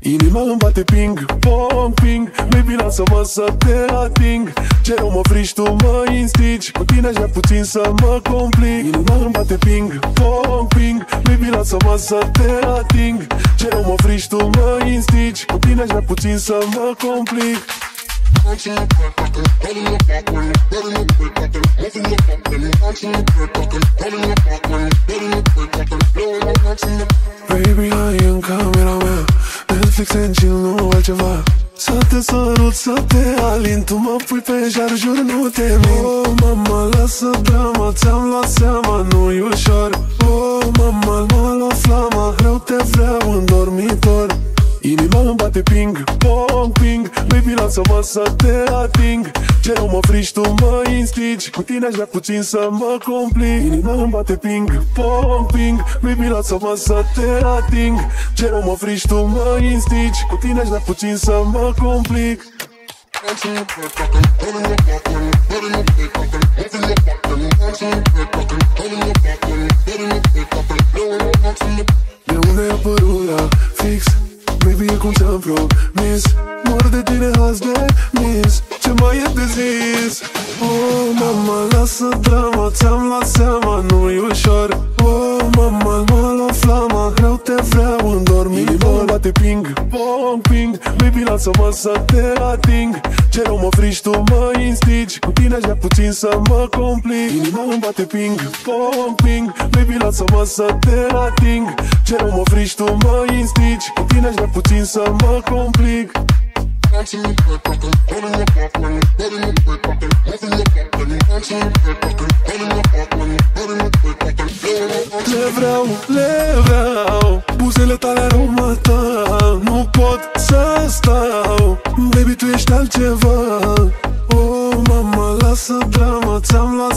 Inima îmi bate ping, pong, ping. Baby, lasă-mă să te ating. Ce rău mă frici, tu mă instigi. Cu tine aș vrea puțin să mă complic. Inima îmi bate ping, pong, ping. Baby, lasă-mă să te ating. Ce rău mă frici, tu mă instigi. Cu tine aș vrea puțin să mă complic Baby, ai în camera mea. Netflix and chill, nu altceva. Să te sărut, să te alin. Tu mă pui pe jar, jur, nu te mint. Oh, mama, lasă drama Ți-am luat seama, nu-i ușor. Oh, mama, m-a luat flama Rău te vreau în dormitor Inima îmi bate ping, pong, ping Baby, lasă-mă să te ating. Ce rău mă frici, tu mă instigi Cu tine aș vrea puțin să mă complic. Inima îmi bate ping, pong, ping. Baby, lasă-mă să te ating. Ce rău mă frici, tu mă instigi Cu tine aș vrea puțin să mă complic. De unde ai apărut la fix Baby, e cum ți-am promis. Mor de tine azi de mis Ce mai e de zis? Oh, mama, lasă drama. Ți-am luat seama, nu-i ușor. Oh, mama, m-a luat flama. Rău te vreau în dormitor. Bate ping, pong, ping. Baby, lasă-mă să te ating. Ce rău mă frici, tu mă instigi Cu tine aș vrea puțin să mă complic. Inima îmi bate ping, pong, ping. Baby, lasă-mă să te ating. Ce rău mă frici, tu mă instigi Cu tine aș vrea puțin să mă complic. Le vreau, le vreau Buzele tale aroma ta Nu pot să stau. Baby, tu ești altceva. Oh, mama, lasă drama Ți-am luat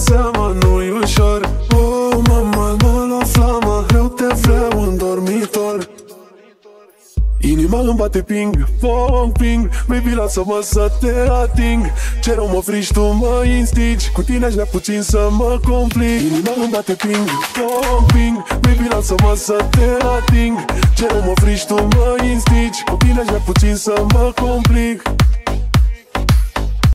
Inima îmi bate ping, pong, ping Baby, lasă-mă să te ating. Ce rău mă frici, tu mă instigi Cu tine aș vrea puțin să mă complic. Inima îmi bate ping, pong, ping Baby, lasă-mă să te ating. Ce rău mă frici, tu mă instigi Cu tine aș vrea puțin să mă complic